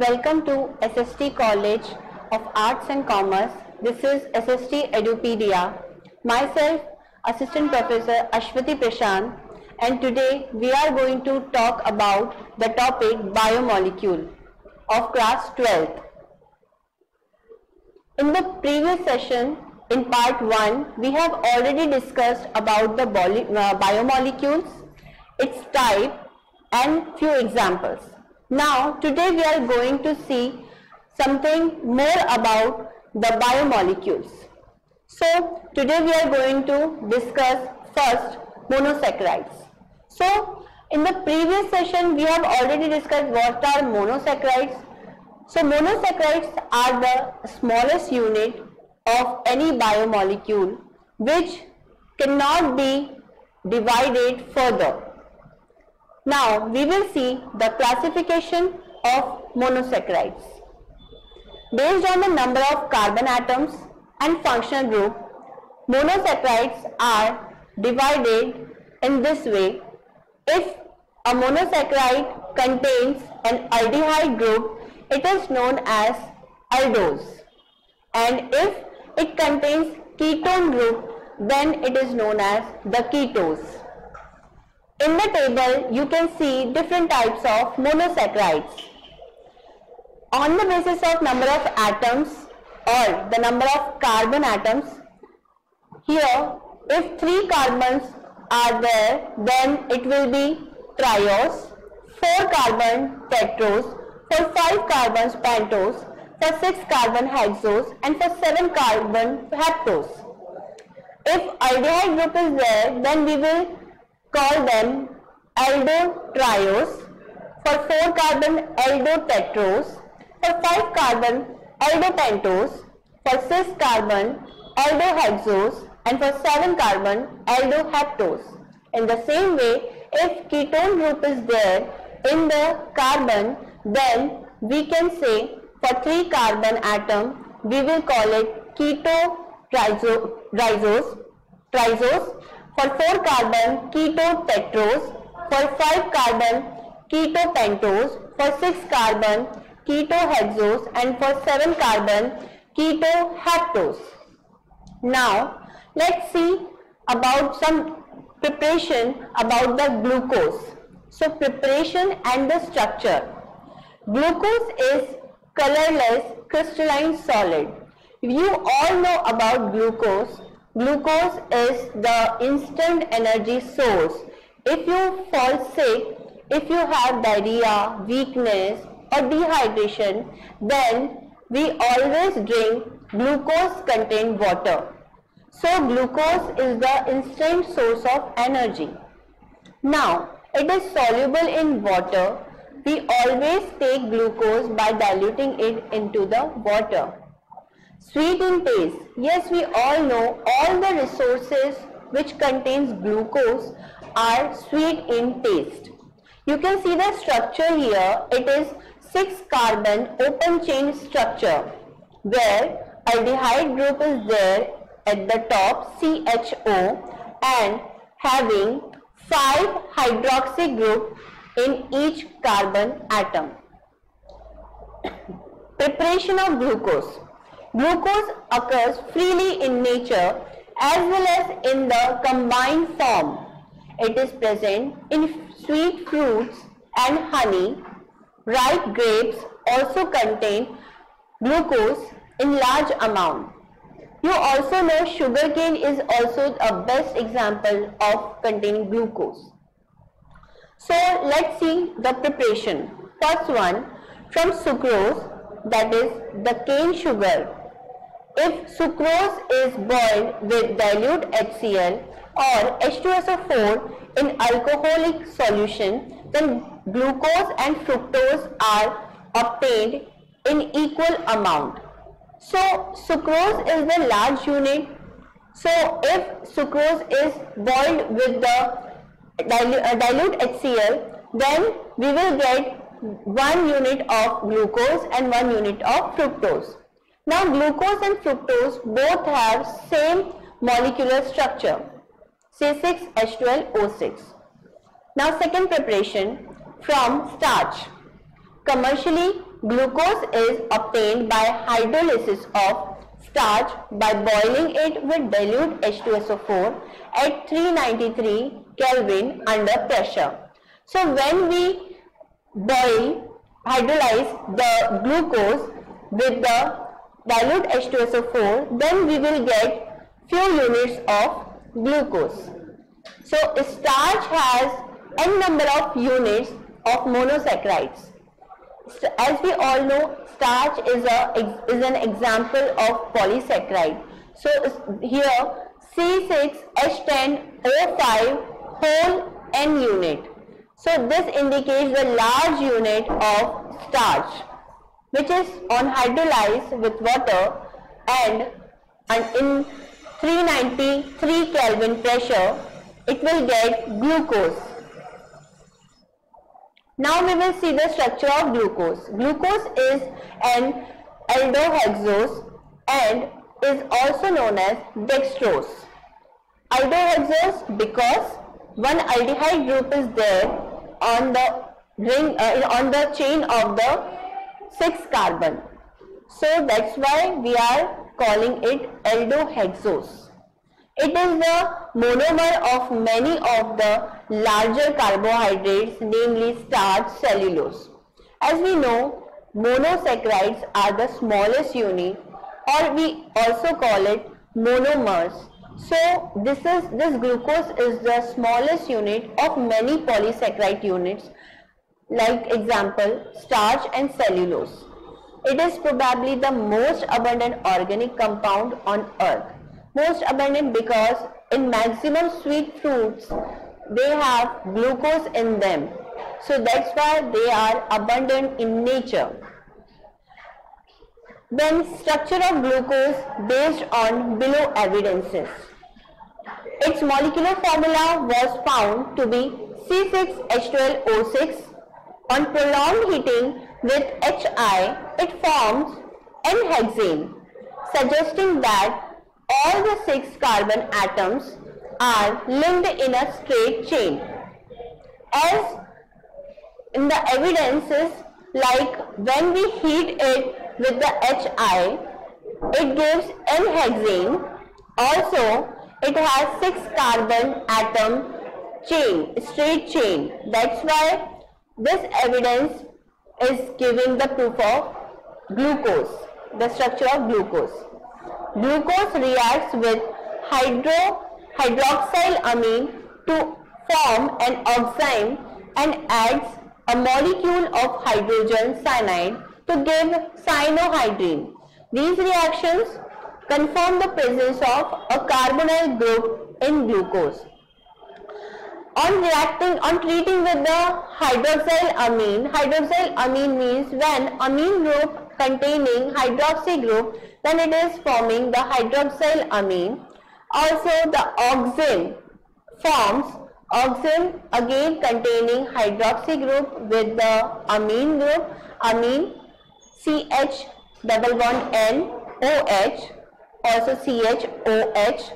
Welcome to SST College of Arts and Commerce. This is SST Edupedia. Myself, Assistant Professor Ashwati Prashant and today we are going to talk about the topic biomolecule of class 12th. In the previous session, in part 1, we have already discussed about the uh, biomolecules, its type and few examples. Now, today we are going to see something more about the biomolecules. So, today we are going to discuss first monosaccharides. So, in the previous session we have already discussed what are monosaccharides. So, monosaccharides are the smallest unit of any biomolecule which cannot be divided further now we will see the classification of monosaccharides. Based on the number of carbon atoms and functional group, monosaccharides are divided in this way. If a monosaccharide contains an aldehyde group, it is known as aldose. And if it contains ketone group, then it is known as the ketose. In the table, you can see different types of monosaccharides. On the basis of number of atoms or the number of carbon atoms, here if 3 carbons are there, then it will be triose, 4 carbon tetrose, for 5 carbons pentose, for 6 carbon hexose and for 7 carbon heptose. If aldehyde group is there, then we will call them aldotriose, for 4 carbon aldotetrose, for 5 carbon aldopentose, for 6 carbon aldohexose and for 7 carbon aldoheptose. In the same way, if ketone group is there in the carbon, then we can say for 3 carbon atom, we will call it keto trizose, trizose for 4 carbon ketotetrose, for 5 carbon ketopentose, for 6 carbon ketohexose and for 7 carbon ketoheptose. Now let's see about some preparation about the glucose. So preparation and the structure. Glucose is colorless crystalline solid. You all know about glucose Glucose is the instant energy source. If you fall sick, if you have diarrhea, weakness or dehydration, then we always drink glucose contained water. So glucose is the instant source of energy. Now, it is soluble in water. We always take glucose by diluting it into the water. Sweet in taste. Yes, we all know all the resources which contains glucose are sweet in taste. You can see the structure here. It is 6 carbon open chain structure where aldehyde group is there at the top CHO and having 5 hydroxy group in each carbon atom. Preparation of glucose. Glucose occurs freely in nature as well as in the combined form. It is present in sweet fruits and honey. Ripe grapes also contain glucose in large amount. You also know sugarcane is also a best example of containing glucose. So let's see the preparation. First one from sucrose that is the cane sugar if sucrose is boiled with dilute HCl or H2SO4 in alcoholic solution, then glucose and fructose are obtained in equal amount. So sucrose is the large unit. So if sucrose is boiled with the dilute, uh, dilute HCl, then we will get 1 unit of glucose and 1 unit of fructose. Now glucose and fructose both have same molecular structure C6H12O6. Now second preparation from starch. Commercially glucose is obtained by hydrolysis of starch by boiling it with dilute H2SO4 at 393 Kelvin under pressure. So when we boil, hydrolyze the glucose with the dilute H2SO4, then we will get few units of glucose. So starch has n number of units of monosaccharides. So, As we all know, starch is, a, is an example of polysaccharide. So here C6H10O5 whole n unit. So this indicates the large unit of starch which is on hydrolyzed with water and, and in 393 Kelvin pressure it will get glucose. Now we will see the structure of glucose. Glucose is an aldohexose and is also known as dextrose. Aldohexose because one aldehyde group is there on the ring uh, on the chain of the 6 carbon. So that's why we are calling it aldohexose. It is the monomer of many of the larger carbohydrates namely starch, cellulose. As we know, monosaccharides are the smallest unit or we also call it monomers. So this is this glucose is the smallest unit of many polysaccharide units like example starch and cellulose. It is probably the most abundant organic compound on earth most abundant because in maximum sweet fruits they have glucose in them. So that's why they are abundant in nature. Then structure of glucose based on below evidences. Its molecular formula was found to be C6H12O6. On prolonged heating with HI, it forms N-hexane, suggesting that all the six carbon atoms are linked in a straight chain. As in the evidences like when we heat it with the HI, it gives N-hexane. Also, it has six carbon atom chain, straight chain. That's why this evidence is giving the proof of glucose, the structure of glucose. Glucose reacts with hydro hydroxylamine to form an oxime and adds a molecule of hydrogen cyanide to give cyanohydrine. These reactions confirm the presence of a carbonyl group in glucose. On reacting, on treating with the hydroxylamine, hydroxylamine means when amine group containing hydroxy group then it is forming the hydroxyl amine. Also the oxime forms oxime again containing hydroxy group with the amine group amine CH double bond N OH also CHOH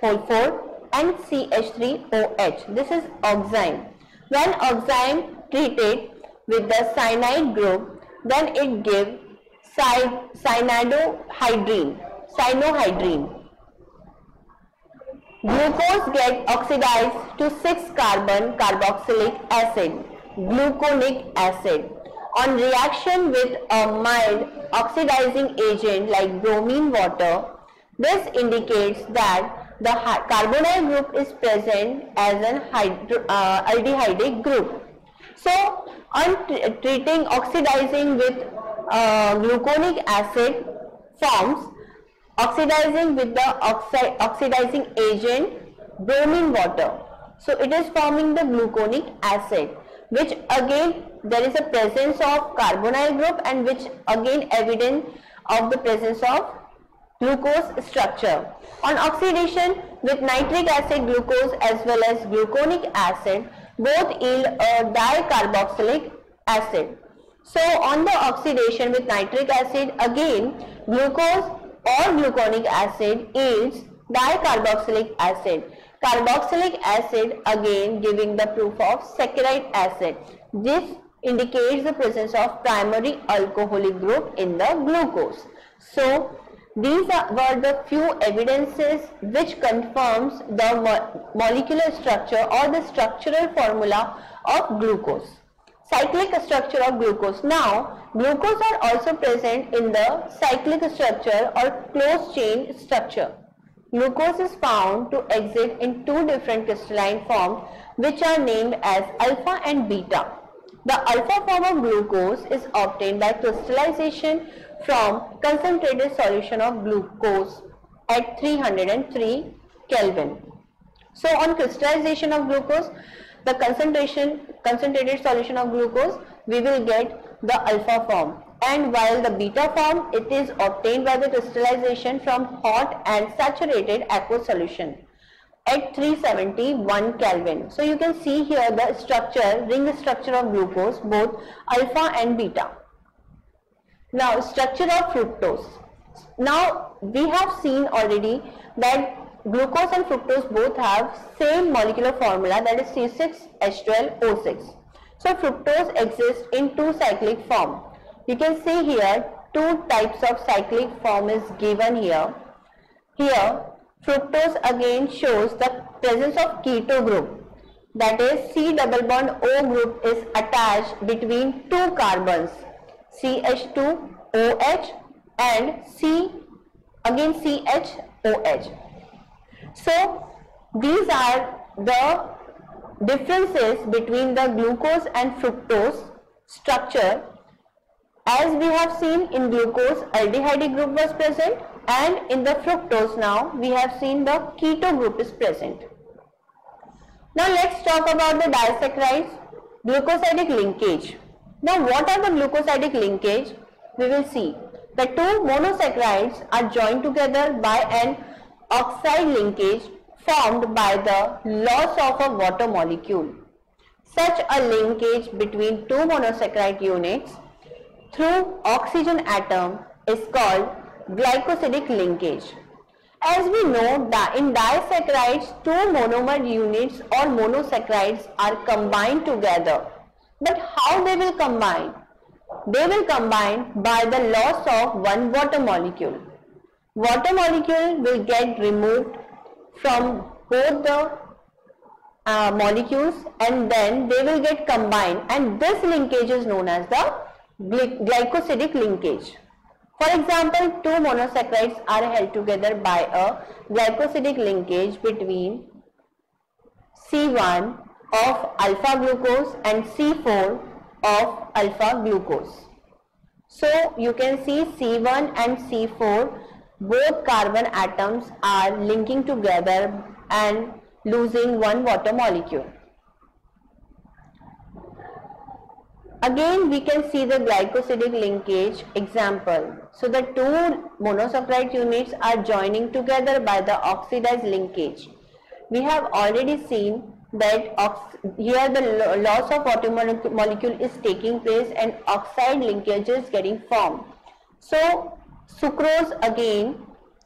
whole 4 and CH3OH. This is oxime. When oxime treated with the cyanide group then it gives cyanohydrine. Cyanohydrine. Glucose get oxidized to 6-carbon carboxylic acid, gluconic acid. On reaction with a mild oxidizing agent like bromine water, this indicates that the carbonyl group is present as an uh, group. So, on treating oxidizing with uh, gluconic acid forms oxidizing with the oxi oxidizing agent bromine water. So it is forming the gluconic acid which again there is a presence of carbonyl group and which again evident of the presence of glucose structure. On oxidation with nitric acid glucose as well as gluconic acid both yield a dicarboxylic acid. So on the oxidation with nitric acid again glucose or gluconic acid yields dicarboxylic acid. Carboxylic acid again giving the proof of saccharic acid. This indicates the presence of primary alcoholic group in the glucose. So these were the few evidences which confirms the mo molecular structure or the structural formula of glucose. Cyclic structure of glucose. Now, glucose are also present in the cyclic structure or closed chain structure. Glucose is found to exist in two different crystalline forms which are named as alpha and beta. The alpha form of glucose is obtained by crystallization from concentrated solution of glucose at 303 Kelvin. So on crystallization of glucose, the concentration, concentrated solution of glucose, we will get the alpha form. And while the beta form, it is obtained by the crystallization from hot and saturated aqueous solution at 371 Kelvin. So you can see here the structure, ring structure of glucose, both alpha and beta. Now structure of fructose. Now we have seen already that glucose and fructose both have same molecular formula that is C6H12O6. So fructose exists in two cyclic form. You can see here two types of cyclic form is given here. Here fructose again shows the presence of keto group that is C double bond O group is attached between two carbons CH2OH and C again CHOH. So these are the differences between the glucose and fructose structure as we have seen in glucose aldehyde group was present and in the fructose now we have seen the keto group is present. Now let's talk about the disaccharides glucosidic linkage. Now what are the glucosidic linkage? We will see. The two monosaccharides are joined together by an oxide linkage formed by the loss of a water molecule. Such a linkage between two monosaccharide units through oxygen atom is called glycosidic linkage. As we know that in disaccharides, two monomer units or monosaccharides are combined together but how they will combine? They will combine by the loss of one water molecule. Water molecule will get removed from both the uh, molecules and then they will get combined and this linkage is known as the glycosidic linkage. For example, two monosaccharides are held together by a glycosidic linkage between C1 of alpha glucose and C4 of alpha glucose. So you can see C1 and C4 both carbon atoms are linking together and losing one water molecule. Again we can see the glycosidic linkage example. So the two monosaccharide units are joining together by the oxidized linkage. We have already seen that here the loss of water molecule is taking place and oxide linkage is getting formed. So sucrose again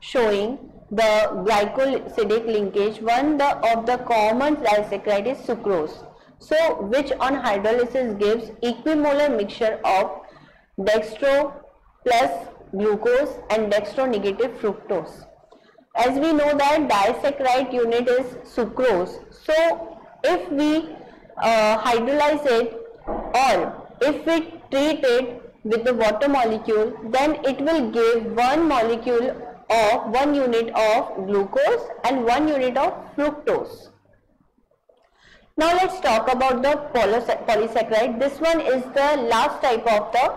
showing the glycosidic linkage one the, of the common disaccharide is sucrose. So which on hydrolysis gives equimolar mixture of dextro plus glucose and dextro negative fructose. As we know that disaccharide unit is sucrose. So if we uh, hydrolyze it or if we treat it with the water molecule then it will give one molecule of one unit of glucose and one unit of fructose. Now let's talk about the polysaccharide. This one is the last type of the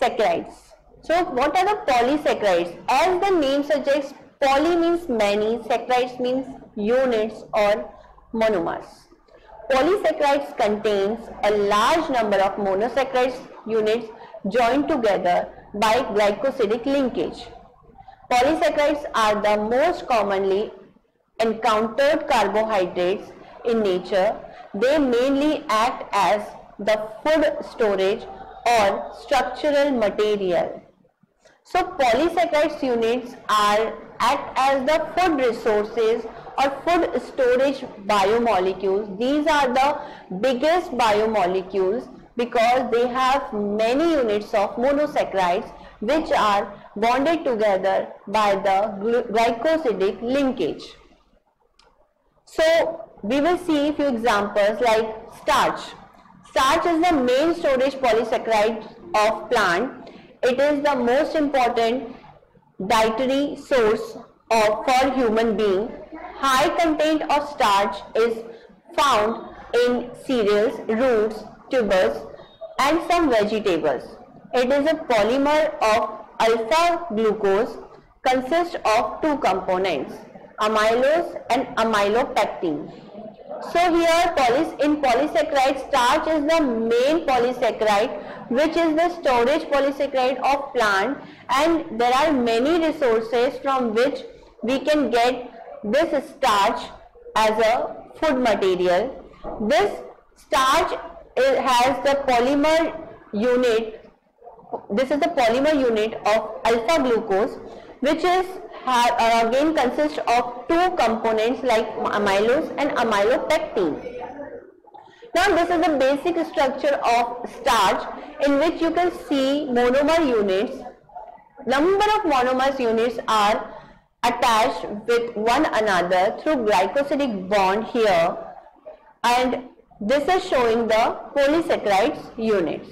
saccharides. So what are the polysaccharides? As the name suggests, poly means many, saccharides means units or monomers. Polysaccharides contains a large number of monosaccharides units joined together by glycosidic linkage. Polysaccharides are the most commonly encountered carbohydrates in nature. They mainly act as the food storage or structural material. So polysaccharides units are act as the food resources or food storage biomolecules. These are the biggest biomolecules because they have many units of monosaccharides which are bonded together by the glycosidic linkage. So we will see few examples like starch. Starch is the main storage polysaccharide of plant. It is the most important dietary source of, for human being. High content of starch is found in cereals, roots, tubers and some vegetables. It is a polymer of alpha glucose consists of two components, amylose and amylopectin. So here in polysaccharide starch is the main polysaccharide which is the storage polysaccharide of plant and there are many resources from which we can get this starch as a food material. This starch has the polymer unit, this is the polymer unit of alpha glucose which is uh, again consists of two components like amylose and amylopectin. Now this is the basic structure of starch in which you can see monomer units. Number of monomers units are attached with one another through glycosidic bond here and this is showing the polysaccharides units.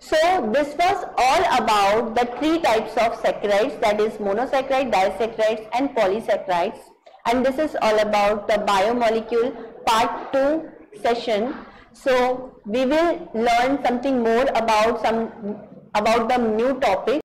So this was all about the three types of saccharides that is monosaccharide, disaccharides and polysaccharides and this is all about the biomolecule part 2 session. So we will learn something more about some about the new topic